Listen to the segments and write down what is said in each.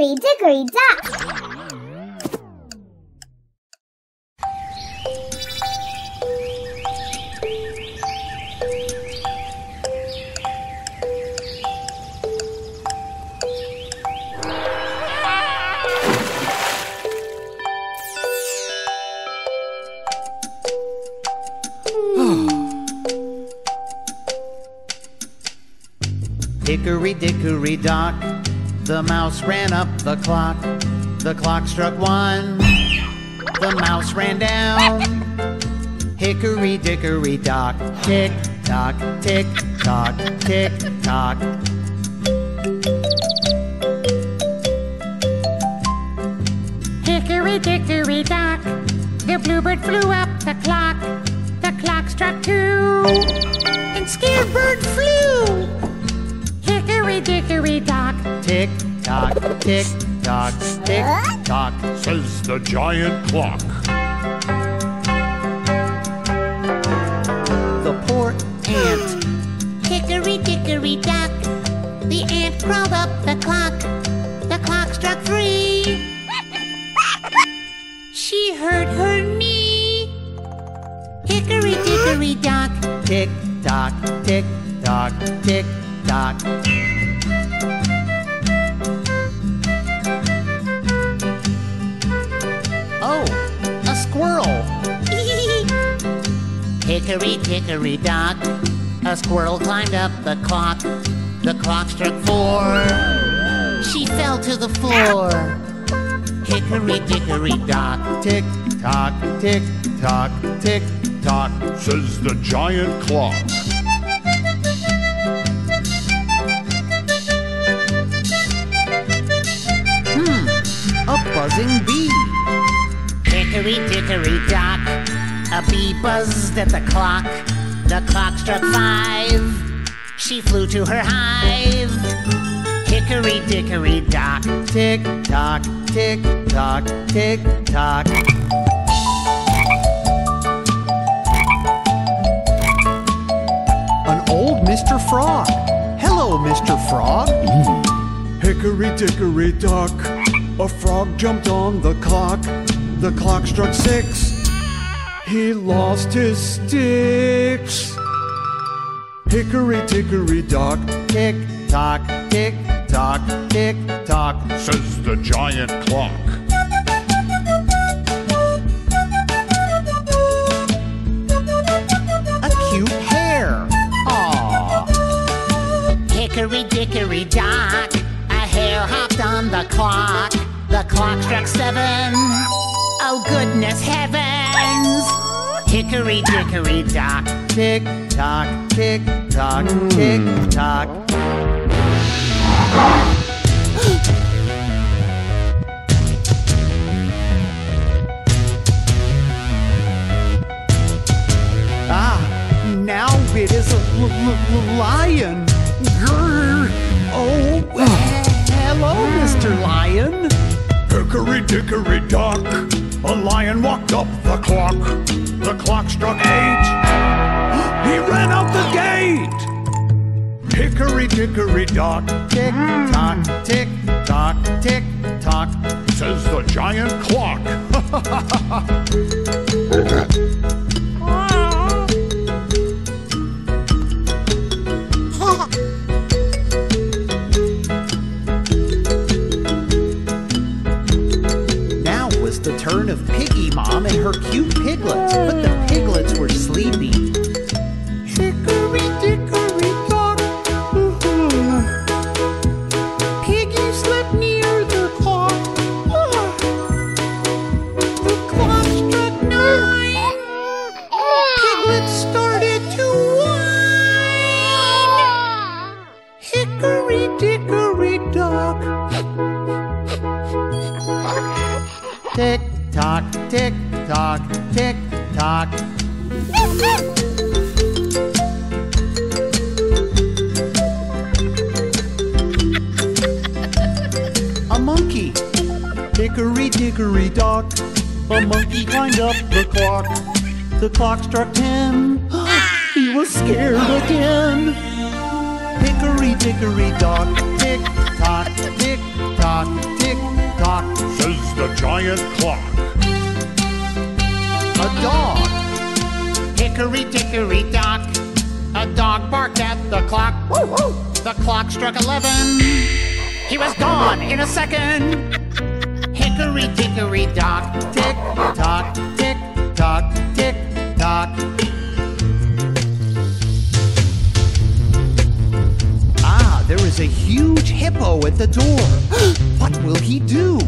Hickory dickory dock. Hickory dickory dock, the mouse ran up the clock. The clock struck one, the mouse ran down. Hickory dickory dock, tick tock, tick tock, tick tock. Hickory dickory dock, the bluebird flew up the clock. The clock struck two, and scared bird flew. Tick tock, tick tock, tick tock. Says the giant clock. The poor ant, hickory dickory dock. The ant crawled up the clock. The clock struck three. She hurt her knee. Hickory dickory dock, tick tock, tick tock, tick tock. Hickory dickory dock, a squirrel climbed up the clock. The clock struck four. She fell to the floor. Hickory dickory dock, tick tock, tick tock, tick tock. Says the giant clock. Buzzed at the clock. The clock struck five. She flew to her hive. Hickory dickory dock, tick tock, tick tock, tick tock. An old Mr. Frog. Hello, Mr. Frog. Mm-hmm. Hickory dickory dock, a frog jumped on the clock. The clock struck six. He lost his sticks. Hickory dickory dock, Tick tock, tick tock, tick tock. Says the giant clock. a cute hare. Aww. Hickory dickory dock, a hare hopped on the clock. The clock struck seven. Oh goodness heavens! Hickory dickory dock, tick tock, tick tock, tick tock. Ah, now it is a l- l- lion. Grrr. Oh, hello, Mr. Lion. Hickory dickory dock, a lion walked up the clock. The clock struck eight. He ran out the gate. Hickory dickory dock, Tick tock, tick tock, tick tock. says the giant clock. A monkey. Hickory dickory dock. A monkey climbed up the clock. The clock struck ten. he was scared again. Hickory dickory dock, tick tock, tick tock, tick tock. Says the giant clock. A dog. Hickory dickory dock. A dog barked at the clock. Woo woo. The clock struck eleven. He was gone in a second. Hickory dickory dock. Tick tock, tick tock, tick tock. Ah, there is a huge hippo at the door. what will he do?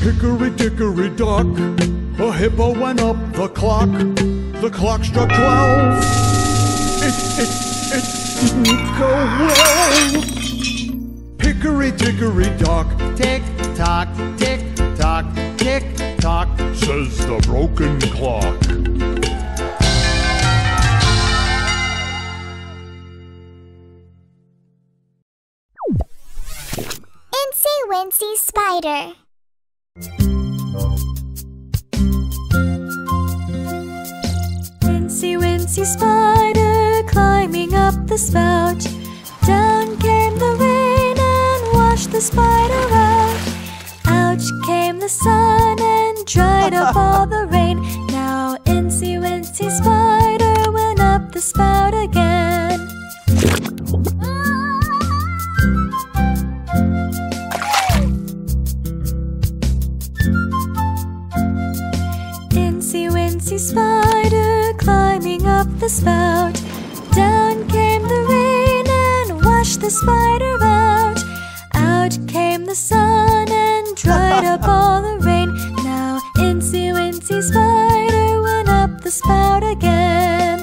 Hickory dickory dock. A hippo went up the clock. The clock struck twelve. It, it, it didn't go well. Hickory dickory dock. Tick tock, tick tock, tick tock. Says the broken clock. Incy Wincy Spider. Wincy spider climbing up the spout. Down came the rain and washed the spider out. Out came the sun and dried up all the rain. The spout. Down came the rain and washed the spider out. Out came the sun and dried up all the rain. Now Incy Wincy spider went up the spout again.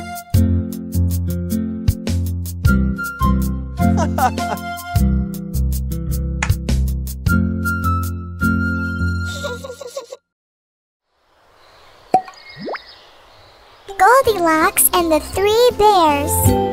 Goldilocks and the Three Bears.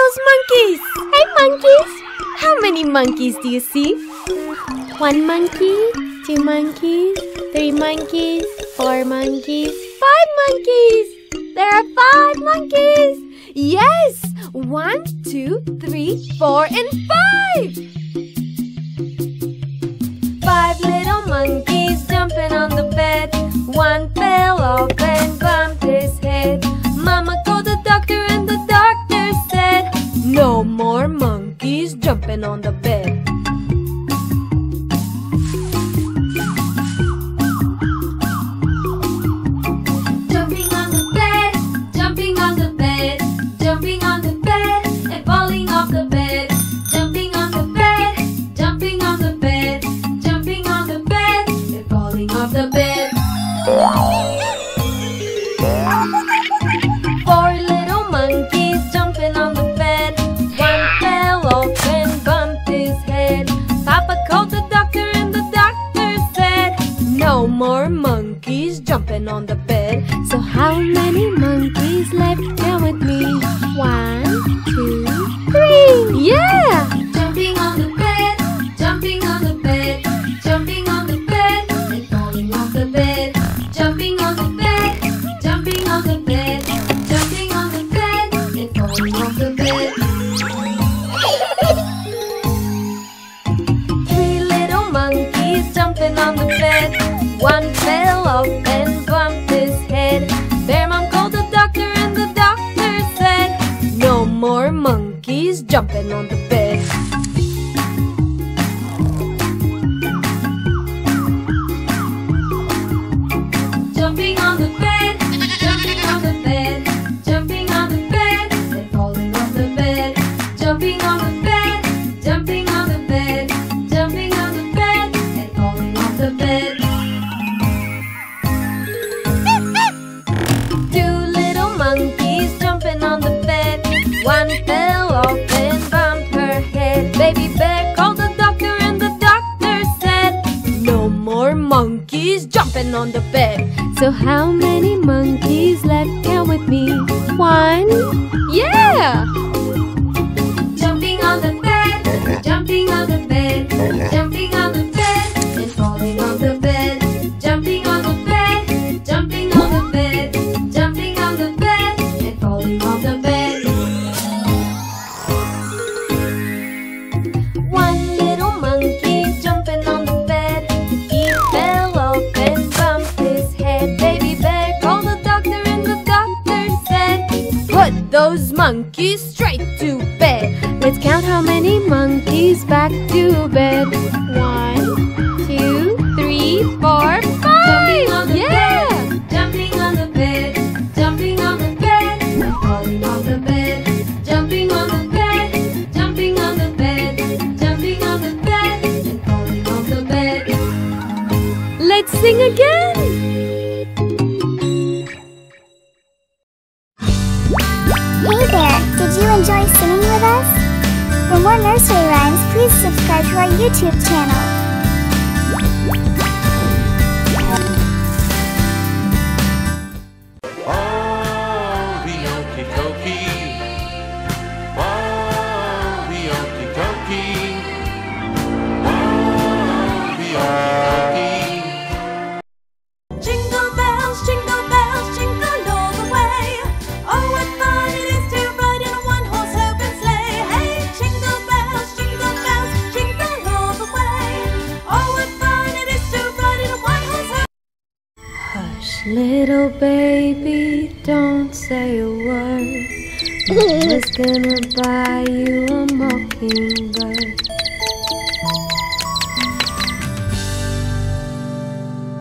those monkeys! Hey, monkeys! How many monkeys do you see? One monkey, two monkeys, three monkeys, four monkeys, five monkeys! There are five monkeys! Yes! One, two, three, four, and five! Five little monkeys jumping on the bed. One, on the jumping on the So how many monkeys left? Count with me. One. Yeah! Jumping on the bed, jumping on the bed, jumping on the bed. monkey straight to bed. Let's count how many monkeys back to bed. Oh, baby, don't say a word. I gonna buy you a mockingbird.